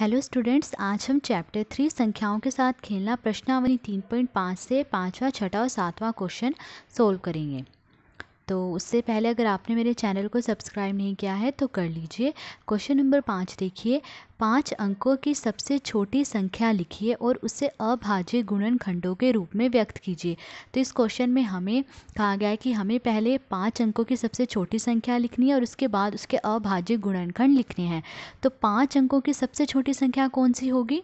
Hello students आज हम chapter three संख्याओं के साथ खेलना प्रश्नावली तीन पॉइंट पाँच से पाँचवा छठा और सातवां क्वेश्चन सोल्व करेंगे। तो उससे पहले अगर आपने मेरे चैनल को सब्सक्राइब नहीं किया है तो कर लीजिए। क्वेश्चन नंबर पाँच देखिए। पाँच अंकों की सबसे छोटी संख्या लिखिए और उसे अभाज्य गुणनखंडों के रूप में व्यक्त कीजिए। तो इस क्वेश्चन में हमें कहा गया है कि हमें पहले पाँच अंकों की सबसे छोटी संख्या लिखनी है और उसके बाद उसके अभाज्य गुणनखंड लिखने हैं। तो पाँच अंकों की सबसे छोटी संख्या कौन सी होगी?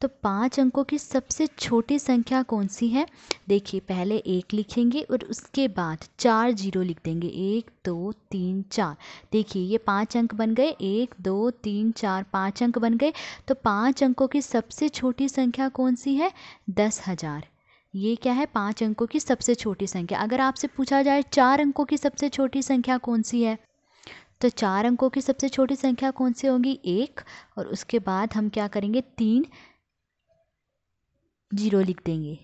तो पाँच अंकों की सबसे छोटी संख्या कौन सी है? देखिए, पहले एक लिखेंगे और उसके बाद चार ज़ीरो लिख देंगे। एक, दो, तीन, चार। देखिए, ये पाँच अंक बन गए। एक, दो, तीन, चार, पाँच अंक बन गए। तो पाँच अंकों की सबसे छोटी संख्या कौन सी है? दस हज़ार। ये क्या है? पाँच अंकों की सबसे छोटी संख्या। अगर आपसे पूछा जाए, चार अंकों की सबसे छोटी संख्या कौन सी है? तो चार अंकों की सबसे छोटी संख्या कौन सी होगी? एक। और उसके बाद हम क्या करेंगे? तीन। ज़ीरो लिख देंगे।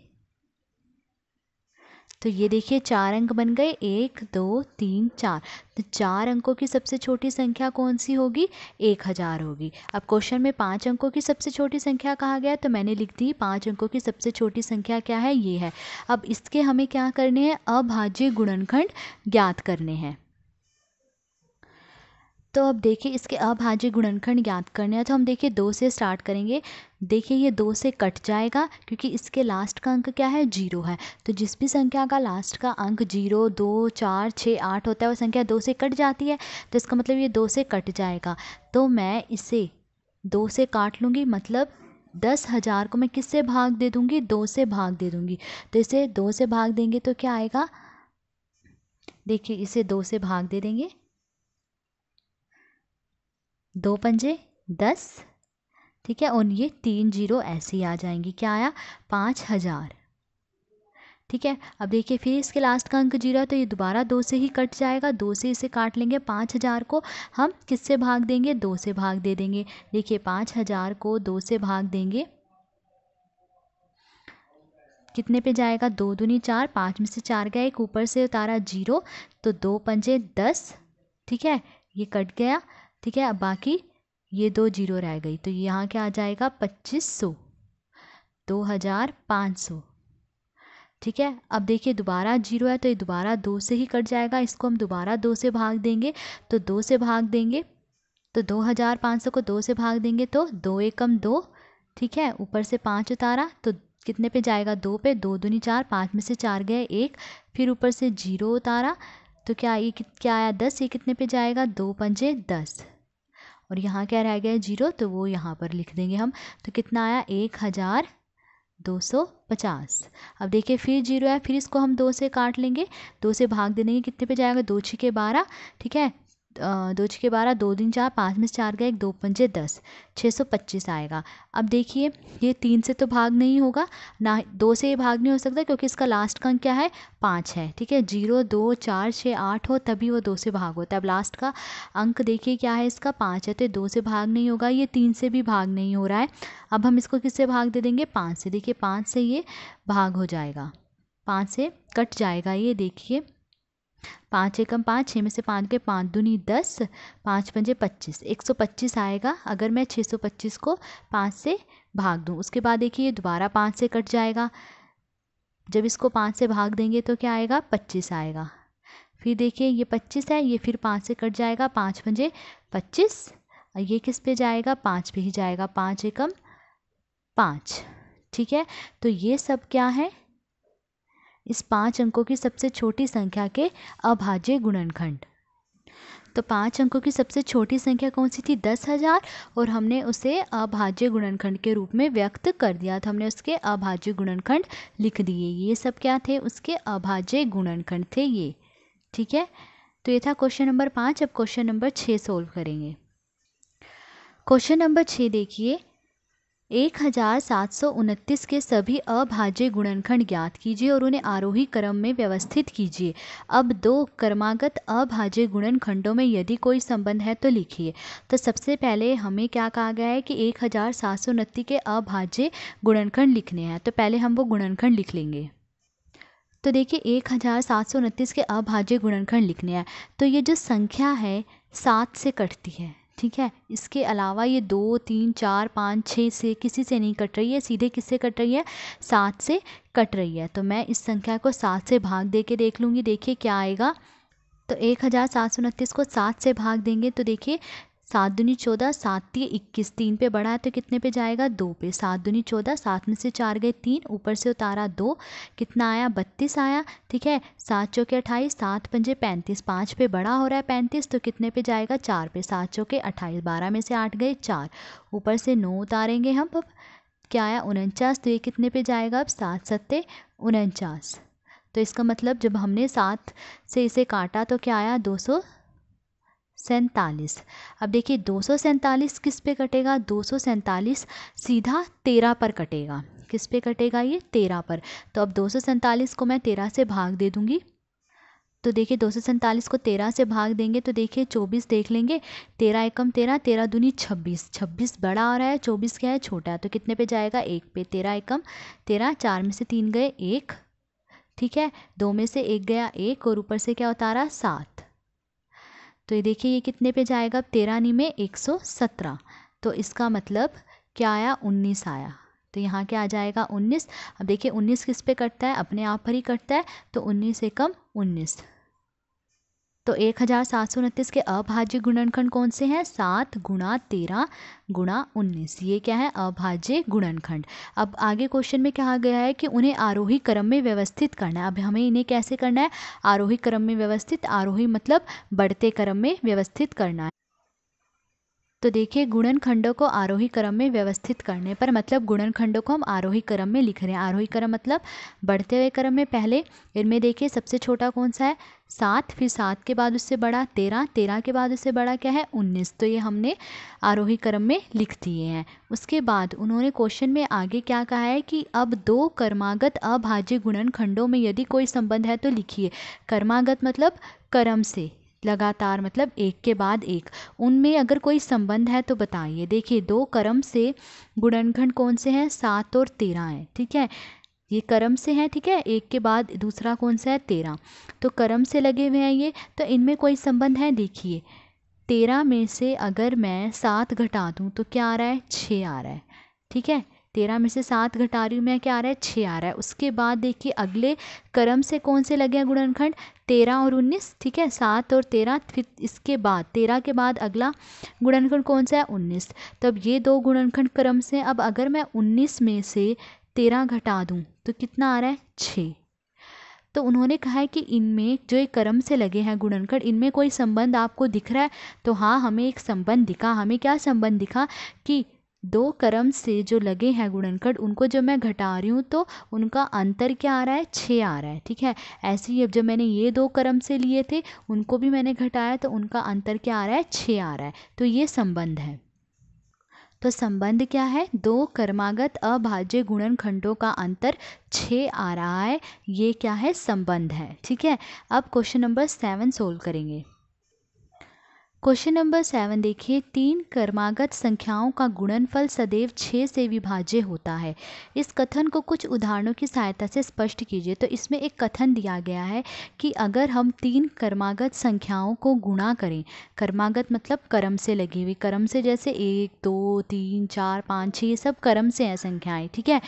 तो ये देखिए चार अंक बन गए। एक, दो, तीन, चार। तो चार अंकों की सबसे छोटी संख्या कौन सी होगी? एक हज़ार होगी। अब क्वेश्चन में पाँच अंकों की सबसे छोटी संख्या कहा गया तो मैंने लिख दी, पाँच अंकों की सबसे छोटी संख्या क्या है? ये है। अब इसके हमें क्या करने हैं? अभाज्य गुणनखंड ज्ञात करने हैं। तो अब देखिए इसके अभाज्य गुणनखंड ज्ञात करने हैं। तो हम देखिए दो से स्टार्ट करेंगे। देखिए ये दो से कट जाएगा क्योंकि इसके लास्ट का अंक क्या है? ज़ीरो है। तो जिस भी संख्या का लास्ट का अंक ज़ीरो दो, चार छः आठ होता है, वो संख्या दो से कट जाती है। तो इसका मतलब ये दो से कट जाएगा। तो मैं इसे दो से काट लूँगी मतलब दस हज़ार को मैं किससे भाग दे दूँगी? दो से भाग दे दूँगी। तो इसे दो से भाग देंगे तो क्या आएगा? देखिए इसे दो से भाग दे देंगे। दो पंजे, दस। ठीक है, और ये तीन ज़ीरो ऐसे ही आ जाएँगी। क्या आया? पाँच हज़ार। ठीक है, अब देखिए फिर इसके लास्ट का अंक ज़ीरो है तो ये दोबारा दो से ही कट जाएगा। दो से इसे काट लेंगे पाँच हज़ार को। हम किससे भाग देंगे? दो से भाग दे देंगे। देखिए पाँच हज़ार को दो से भाग देंगे। कितने पे जाएगा? दो दूनी चार, पाँच में से चार गया, एक ऊपर से उतारा ज़ीरो तो दो पंजे दस। ठीक है, ये कट गया। ठीक है, अब बाकी ये दो ज़ीरो रह गई तो यहाँ क्या आ जाएगा? पच्चीस सौ। दो हज़ार पाँच सौ। ठीक है, अब देखिए दोबारा ज़ीरो है तो ये दोबारा दो से ही कट जाएगा। इसको हम दोबारा दो से भाग देंगे तो दो से भाग देंगे तो दो हज़ार पाँच सौ को दो से भाग देंगे तो दो एकम दो। ठीक है, ऊपर से पाँच उतारा तो कितने पे जाएगा? दो पे, दो दूनी चार, पाँच में से चार गए एक, फिर ऊपर से ज़ीरो उतारा तो क्या ये क्या आया दस? ये कितने पे जाएगा? दो पंजे दस। और यहाँ क्या रह गया ज़ीरो? तो वो यहाँ पर लिख देंगे हम। तो कितना आया? एक हज़ार दो सौ पचास। अब देखिए, फिर ज़ीरो है, फिर इसको हम दो से काट लेंगे। दो से भाग दे देंगे कितने पे जाएगा? दो छः के बारह। ठीक है? दो छः के बारह, दो दिन चार, पाँच में चार गए, एक दो पंजे दस, छः सौ पच्चीस आएगा। अब देखिए, ये तीन से तो भाग नहीं होगा, ना दो से ये भाग नहीं हो सकता क्योंकि इसका लास्ट का अंक क्या है? पाँच है, ठीक है? ज़ीरो, दो, चार, छः, आठ हो, तभी वो दो से भाग होता है। अब लास्ट का अंक देखिए क्या है इसका? पाँच है तो दो से भाग नहीं होगा, ये तीन से भी भाग नहीं हो रहा है। अब हम इसको किससे भाग दे देंगे? पाँच से। देखिए, पाँच से ये भाग हो जाएगा, पाँच से कट जाएगा ये, देखिए। पाँच एकम पाँच, छः में से पाँच के पाँच दूनी दस, पाँच पंजे पच्चीस। एक सौ पच्चीस आएगा। अगर मैं छः सौ पच्चीस को पाँच से भाग दूँ, उसके बाद देखिए ये दोबारा पाँच से कट जाएगा। जब इसको पाँच से भाग देंगे तो क्या आएगा? पच्चीस आएगा। फिर देखिए ये पच्चीस है, ये फिर पाँच से कट जाएगा। पाँच पंजे पच्चीस, ये किस पे जाएगा? पाँच पे ही जाएगा। पाँच एकम पाँच। ठीक है? तो ये सब क्या है? इस पाँच अंकों की सबसे छोटी संख्या के अभाज्य गुणनखंड। तो पाँच अंकों की सबसे छोटी संख्या कौन सी थी? दस हज़ार, और हमने उसे अभाज्य गुणनखंड के रूप में व्यक्त कर दिया। था हमने उसके अभाज्य गुणनखंड लिख दिए। ये सब क्या थे? उसके अभाज्य गुणनखंड थे ये। ठीक है? तो ये था क्वेश्चन नंबर पाँच। अब क्वेश्चन नंबर छः सोल्व करेंगे। क्वेश्चन नंबर छः देखिए। एक हज़ार सात सौ उनतीस के सभी अभाज्य गुणनखंड ज्ञात कीजिए और उन्हें आरोही क्रम में व्यवस्थित कीजिए। अब दो क्रमागत अभाज्य गुणनखंडों में यदि कोई संबंध है तो लिखिए। तो सबसे पहले हमें क्या कहा गया है कि एक हज़ार सात सौ उनतीस के अभाज्य गुणनखंड लिखने हैं। तो पहले हम वो गुणनखंड लिख लेंगे। तो देखिए, एक हज़ार सात सौ उनतीस के अभाज्य गुणनखंड लिखने हैं। तो ये जो संख्या है, सात से कटती है। ठीक है? इसके अलावा ये दो, तीन, चार, पाँच छः से किसी से नहीं कट रही है, सीधे किससे कट रही है? सात से कट रही है। तो मैं इस संख्या को सात से भाग दे के देख लूँगी, देखिए क्या आएगा। तो एक हज़ार सात सौ उनतीस को सात से भाग देंगे तो देखिए सात दूनी चौदह, सात तीन, इक्कीस, तीन पे बढ़ा है तो कितने पे जाएगा? दो पे। सात दूनी चौदह, सात में से चार गए तीन, ऊपर से उतारा दो। कितना आया? बत्तीस आया। ठीक है? सात चौके अट्ठाईस, सात पंजे पैंतीस, पाँच पे बड़ा हो रहा है पैंतीस तो कितने पे जाएगा? चार पे। सात चौके अट्ठाईस, बारह में से आठ गए चार। ऊपर से नौ उतारेंगे हम अब। क्या आया? उनचास तो ये कितने पे जाएगा अब? सात सत्ते, उनचास। तो इसका मतलब जब हमने सात से इसे काटा तो क्या आया? दो सौ सैंतालीस। अब देखिए, दो सौ सैंतालीस किस पे कटेगा? दो सौ सैंतालीस सीधा तेरह पर कटेगा। किस पे कटेगा ये? तेरह पर। तो अब दो सौ सैंतालीस को मैं तेरह से भाग दे दूँगी। तो देखिए, दो सौ सैंतालीस को तेरह से भाग देंगे तो देखिए, चौबीस देख लेंगे। तेरह एकम तेरह तेरह दूनी छब्बीस। छब्बीस बड़ा आ रहा है, चौबीस क्या है? छोटा है। तो कितने पे जाएगा? एक पे। तेरह एकम तेरह, चार में से तीन गए एक। ठीक है? दो में से एक गया एक और ऊपर से क्या उतारा? सात। तो ये देखिए, ये कितने पे जाएगा? तेरह में एक सौ सत्रह। तो इसका मतलब क्या आया? उन्नीस आया। तो यहाँ क्या आ जाएगा? उन्नीस। अब देखिए, उन्नीस किस पे कटता है? अपने आप पर ही कटता है। तो उन्नीस से कम उन्नीस। तो एक हज़ार सात सौ उनतीस के अभाज्य गुणनखंड कौन से हैं? सात गुणा तेरह गुणा उन्नीस। ये क्या है? अभाज्य गुणनखंड। अब आगे क्वेश्चन में कहा गया है कि उन्हें आरोही क्रम में व्यवस्थित करना है। अब हमें इन्हें कैसे करना है? आरोही क्रम में व्यवस्थित, आरोही मतलब बढ़ते क्रम में व्यवस्थित करना है। तो देखिए गुणन खंडों को आरोही क्रम में व्यवस्थित करने पर मतलब गुणन खंडों को हम आरोही क्रम में लिख रहे हैं। आरोही क्रम मतलब बढ़ते हुए क्रम में पहले, इनमें देखिए सबसे छोटा कौन सा है? सात, फिर सात के बाद उससे बड़ा तेरह तेरह के बाद उससे बड़ा क्या है? उन्नीस। तो ये हमने आरोही क्रम में लिख दिए हैं। उसके बाद उन्होंने क्वेश्चन में आगे क्या कहा है कि अब दो कर्मागत अभाज्य गुणन खंडों में यदि कोई संबंध है तो लिखिए। कर्मागत मतलब कर्म से। लगातार मतलब एक के बाद एक। उनमें अगर कोई संबंध है तो बताइए। देखिए, दो कर्म से गुणनखंड कौन से हैं? सात और तेरह हैं, ठीक है? ये कर्म से हैं, ठीक है? एक के बाद दूसरा कौन सा है? तेरह। तो कर्म से लगे हुए हैं ये। तो इनमें कोई संबंध है? देखिए, तेरह में से अगर मैं सात घटा दूँ तो क्या आ रहा है? छः आ रहा है, ठीक है? तेरह में से सात घटा रही हूँ मैं, क्या आ रहा है? छः आ रहा है। उसके बाद देखिए, अगले कर्म से कौन से लगे हैं गुणनखंड? तेरह और उन्नीस, ठीक है? सात और तेरह, फिर इसके बाद, तेरह के बाद अगला गुणनखंड कौन सा है? उन्नीस। तो अब ये दो गुणनखंड क्रम से, अब अगर मैं उन्नीस में से तेरह घटा दूँ तो कितना आ रहा है? छः तो उन्होंने कहा है कि इनमें जो एक कर्म से लगे हैं गुणनखंड, इनमें कोई संबंध आपको दिख रहा है? तो हाँ हमें एक संबंध दिखा। हमें क्या संबंध दिखा? कि दो कर्म से जो लगे हैं गुणनखंड, उनको जब मैं घटा रही हूँ तो उनका अंतर क्या आ रहा है? छः आ रहा है, ठीक है? ऐसे ही अब जब मैंने ये दो कर्म से लिए थे, उनको भी मैंने घटाया तो उनका अंतर क्या आ रहा है? छः आ रहा है। तो ये संबंध है। तो संबंध क्या है? दो कर्मागत अभाज्य गुणन खंडों का अंतर छः आ रहा है। ये क्या है? संबंध है, ठीक है? अब क्वेश्चन नंबर सेवन सोल्व करेंगे। क्वेश्चन नंबर सेवन देखिए, तीन कर्मागत संख्याओं का गुणनफल सदैव छः से विभाज्य होता है। इस कथन को कुछ उदाहरणों की सहायता से स्पष्ट कीजिए। तो इसमें एक कथन दिया गया है कि अगर हम तीन कर्मागत संख्याओं को गुणा करें, कर्मागत मतलब कर्म से लगी हुई, कर्म से जैसे एक, दो, तीन, चार, पाँच छः ये सब कर्म से हैं संख्याएँ, ठीक है?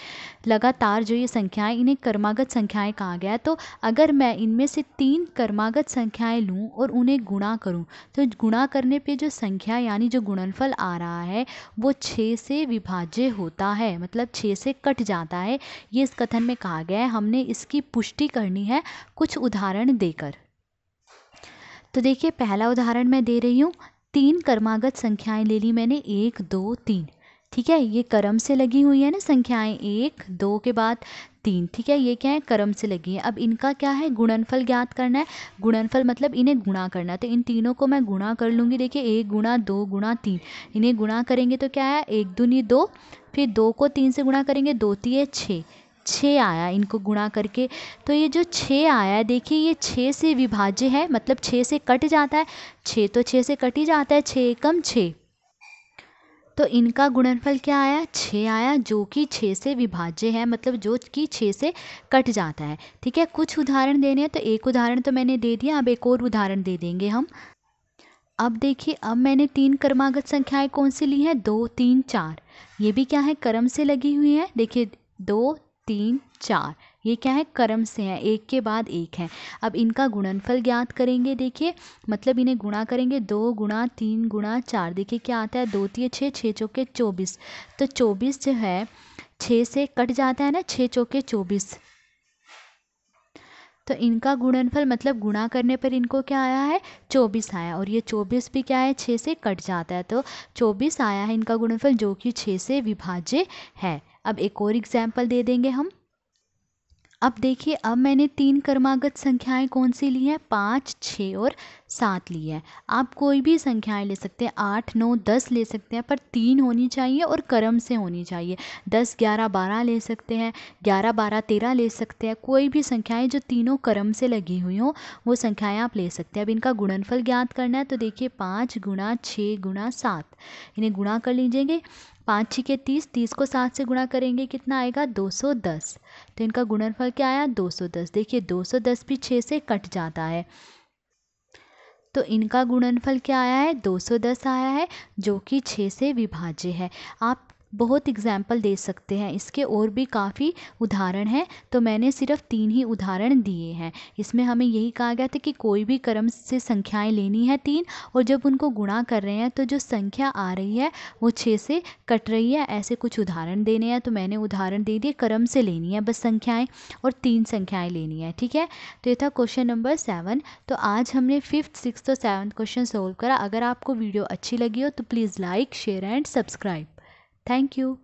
लगातार जो ये संख्याएँ, इन्हें कर्मागत संख्याएँ कहा गया तो अगर मैं इनमें से तीन कर्मागत संख्याएँ लूँ और उन्हें गुणा करूँ तो गुणा गुणा करने पे जो संख्या यानी जो गुणनफल आ रहा है, वो छः से विभाज्य होता है। मतलब छः से कट जाता है। ये इस कथन में कहा गया है। हमने इसकी पुष्टि करनी है कुछ उदाहरण देकर। तो देखिए, पहला उदाहरण मैं दे रही हूँ। तीन कर्मागत संख्याएँ ले ली मैंने। एक, दो, तीन। ठीक है, ये कर्म से लगी हुई है ना संख्याएँ एक, दो के बाद तीन, ठीक है, ये क्या है, कर्म से लगी है। अब इनका क्या है, गुणनफल ज्ञात करना है। गुणनफल मतलब इन्हें गुणा करना है। तो इन तीनों को मैं गुणा कर लूँगी, देखिए, एक गुणा, दो गुणा, तीन। इन्हें गुणा करेंगे तो क्या है, एक दूनी दो, फिर दो को तीन से गुणा करेंगे, दो तीन छः। छः आया इनको गुणा करके। तो ये जो छः आया देखिए, ये छः से विभाज्य है मतलब छः से कट जाता है। छः तो छः से कट ही जाता है, छः कम छः। तो इनका गुणनफल क्या आया? छः आया, जो कि छः से विभाज्य है मतलब जो कि छः से कट जाता है। ठीक है, कुछ उदाहरण देने हैं तो एक उदाहरण तो मैंने दे दिया, अब एक और उदाहरण दे देंगे हम। अब देखिए, अब मैंने तीन क्रमागत संख्याएँ कौन सी ली हैं? दो, तीन, चार। ये भी क्या है? क्रम से लगी हुई है। देखिए, दो, तीन, चार। ये क्या है? कर्म से हैं। एक के बाद एक है। अब इनका गुणनफल ज्ञात करेंगे, देखिए। मतलब इन्हें गुणा करेंगे, दो गुणा तीन गुणा चार। देखिए क्या आता है? दो तीन छः छः चौके चौबीस। तो चौबीस जो है छः से कट जाता है ना? छः चौके चौबीस। तो इनका गुणनफल मतलब गुणा करने पर इनको क्या आया है? चौबीस आया और ये चौबीस भी क्या है? छः से कट जाता है। तो चौबीस आया है इनका गुणनफल, जो कि छः से विभाज्य है। अब एक और एग्ज़ाम्पल दे देंगे हम। अब देखिए, अब मैंने तीन क्रमागत संख्याएँ कौन सी ली हैं? पाँच छः और सात ली है। आप कोई भी संख्याएँ ले सकते हैं। आठ, नौ, दस ले सकते हैं, पर तीन होनी चाहिए और क्रम से होनी चाहिए। दस, ग्यारह, बारह ले सकते हैं, ग्यारह, बारह, तेरह ले सकते हैं। कोई भी संख्याएँ जो तीनों क्रम से लगी हुई हों, वो संख्याएँ आप ले सकते हैं। अब इनका गुणनफल ज्ञात करना है तो देखिए, पाँच गुणा छः गुणा सात। इन्हें गुणा कर लीजिएँगे। पाँच छः के तीस तीस को सात से गुणा करेंगे, कितना आएगा? दो सौ दस। तो इनका गुणनफल क्या आया? दो सौ दस। देखिए, दो सौ दस भी छः से कट जाता है। तो इनका गुणनफल क्या आया है? 210 आया है, जो कि छः से विभाज्य है। आप बहुत एग्ज़ाम्पल दे सकते हैं। इसके और भी काफ़ी उदाहरण हैं। तो मैंने सिर्फ़ तीन ही उदाहरण दिए हैं। इसमें हमें यही कहा गया था कि कोई भी क्रम से संख्याएँ लेनी है तीन और जब उनको गुणा कर रहे हैं तो जो संख्या आ रही है वो छः से कट रही है। ऐसे कुछ उदाहरण देने हैं। तो मैंने उदाहरण दे दिए, क्रम से लेनी है बस संख्याएँ और तीन संख्याएँ लेनी है, ठीक है? तो ये था क्वेश्चन नंबर सेवन तो आज हमने फिफ्थ सिक्स और सेवन्थ क्वेश्चन सोल्व करा। अगर आपको वीडियो अच्छी लगी हो तो please like share and subscribe Thank you.